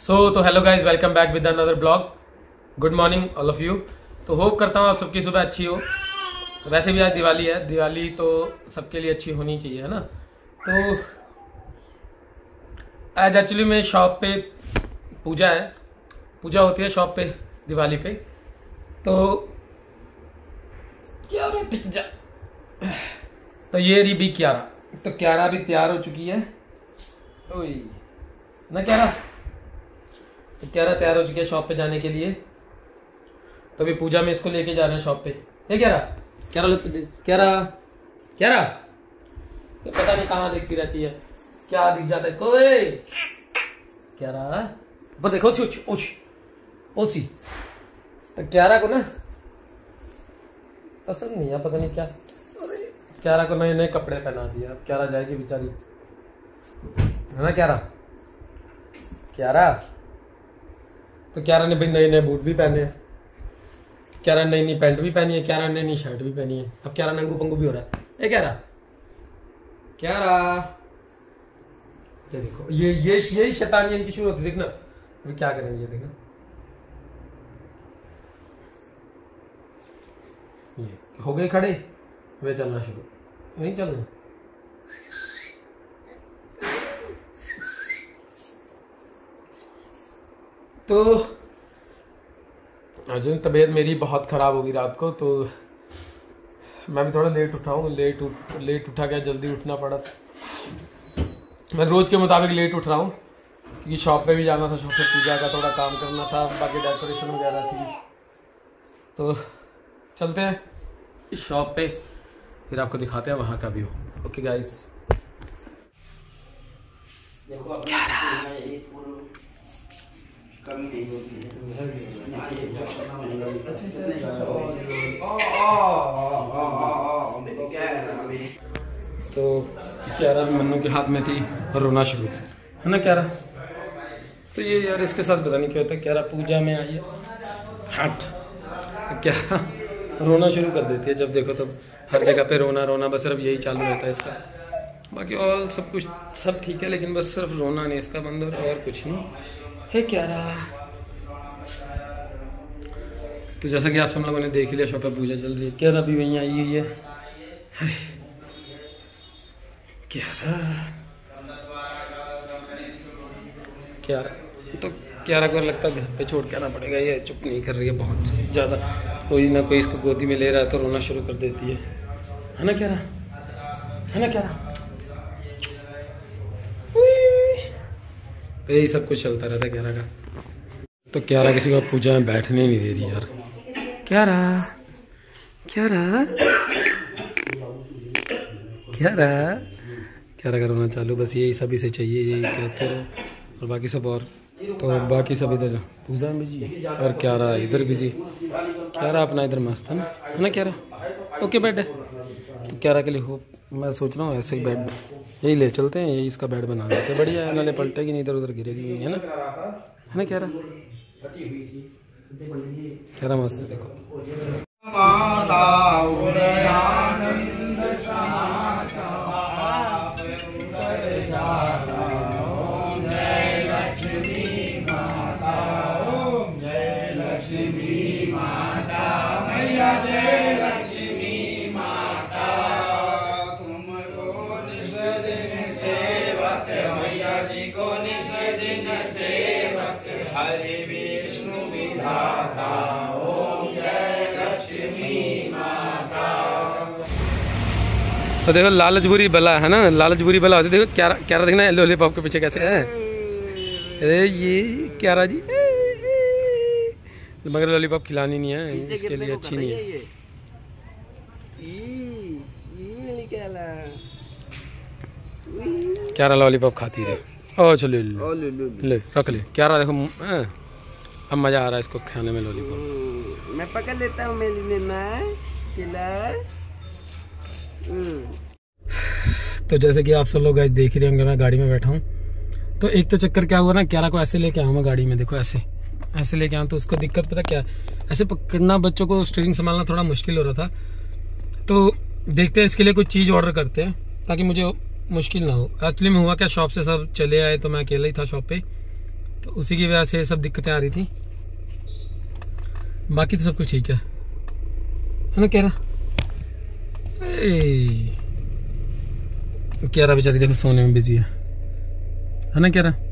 सो तो hello guys welcome back with another blog good morning all of you तो hope करता हूँ आप सबकी सुबह अच्छी हो। तो वैसे भी आज दिवाली है। दिवाली तो सबके लिए अच्छी होनी चाहिए, है ना? तो आज एक्चुअली मैं शॉप पे पूजा है। पूजा होती है शॉप पे, दिवाली पे। तो क्या तो ये रही भी क्यारा। तो क्यारा भी तैयार हो चुकी है। ना क्यारा? क्यारा तैयार हो चुकी है शॉप पे जाने के लिए। तो अभी पूजा में इसको लेके जा रहे हैं शॉप पे। ये क्यारा क्यारा क्यारा क्यारा तो पता नहीं कहाँ दिखती रहती है। क्या दिख जाता है इसको? ओए! क्यारा ऊपर देखो ओसी ओसी ओसी तो क्यारा को ना पसंद नहीं है पता नहीं क्या। क्यारा को नए नए कपड़े पहना दिया अब क्यारा जाएगी बेचारी। है ना क्यारा क्यारा तो क्यारा ने भाई नए नए बूट भी पहने हैं। क्यारा नई नई पैंट भी पहनी है। क्यारा ने नई शर्ट भी पहनी है। अब क्यारा नंगू पंगू भी हो रहा है। ए क्यारा क्यारा ये देखो, ये ये, यही शैतानी इनकी शुरू होती देखना। अभी क्या करेंगे, ये देखना। ये, हो गए खड़े? वे चलना शुरू। नहीं चलना। तो अर्जुन तबीयत मेरी बहुत ख़राब होगी रात को तो मैं भी थोड़ा लेट उठा हूँ लेट उठ लेट उठा गया जल्दी उठना पड़ा। मैं रोज़ के मुताबिक लेट उठ रहा हूँ क्योंकि शॉप पे भी जाना था शॉप पे पूजा का थोड़ा काम करना था बाकी डेकोरेशन वगैरह थी। तो चलते हैं इस शॉप पे फिर आपको दिखाते हैं वहाँ का व्यू ओके गाइस तो क्यारा मन्नू के हाथ में थी और रोना शुरू है ना क्यारा? तो ये यार इसके साथ पता नहीं क्या होता क्यारा पूजा में आई है। हट। तो क्या रोना शुरू कर देती है, जब देखो तब हर जगह पे रोना रोना, बस सिर्फ़ यही चालू रहता है इसका। बाकी और सब कुछ, सब ठीक है, लेकिन बस सिर्फ़ रोना नहीं, इसका बंद और कुछ नहीं। है क्यारा तो जैसा कि आप सब लोगों ने देख लिया शॉप पे पूजा चल रही है। क्यारा भी वहीं आई हुई है? हाय। क्यारा क्यारा तो क्यारा को लगता है, घर पे छोड़ के आना पड़ेगा। ये चुप नहीं कर रही है, बहुत ज़्यादा। कोई ना कोई इसको गोदी में ले रहा है तो रोना शुरू कर देती है। है ना क्यारा है ना क्यारा तो यही सब कुछ चलता रहता है क्यारा का। तो क्यारा किसी को पूजा में बैठने नहीं दे रही यार। क्यारा क्यारा क्यारा क्यारा का रोना चालू बस यही सभी से चाहिए यही कहते रहो। और बाकी सब और? तो बाकी सब इधर पूजा में बिज़ी और क्यारा इधर बिज़ी। क्यारा अपना इधर मस्त है ना? है ना क्यारा ओके बेड है तो के लिए हो, मैं सोच रहा हूँ ऐसे ही बेड यही ले चलते हैं, यही इसका बेड बना लेते हैं। बढ़िया है, नाले पलटेगी नहीं, इधर उधर गिरेगी नहीं, है ना? है ना कह रहा कह रहा मस्त है देखो तो देखो लालच बुरी बला है ना? लालच बुरी बला होती है। देखो क्या क्या देखना है लॉलीपॉप के पीछे कैसे है? अरे ये क्यारा जी। मगर लॉलीपॉप खिलानी नहीं है इसके लिए अच्छी नहीं है। क्यारा लॉलीपॉप खाती है। ओ चलो ले, ले ले रख ले। क्यारा देखो हाँ, अब मज़ा आ रहा है इसको खाने में लॉलीपॉप मैं पकड़ लेता हूँ मेरी नैना किलर तो जैसे कि आप सब लोग आज देख ही रहे होंगे मैं गाड़ी में बैठा हूँ। तो एक तो चक्कर क्या हुआ ना क्यारा को ऐसे लेके आऊँ मैं गाड़ी में देखो ऐसे। ऐसे लेके आऊँ तो उसको दिक्कत पता क्या ऐसे पकड़ना बच्चों को स्टीयरिंग संभालना थोड़ा मुश्किल हो रहा था। तो देखते हैं इसके लिए कुछ चीज़ ऑर्डर करते हैं ताकि मुझे मुश्किल ना हो। एक्चुअली में हुआ क्या शॉप से सब चले आए तो मैं अकेला ही था शॉप पे। तो उसी की वजह से सब दिक्कतें आ रही थी। बाकी तो सब कुछ ठीक है। है ना कह रहा कह रहा बेचारी देखो सोने में बिज़ी है। है ना कह रहा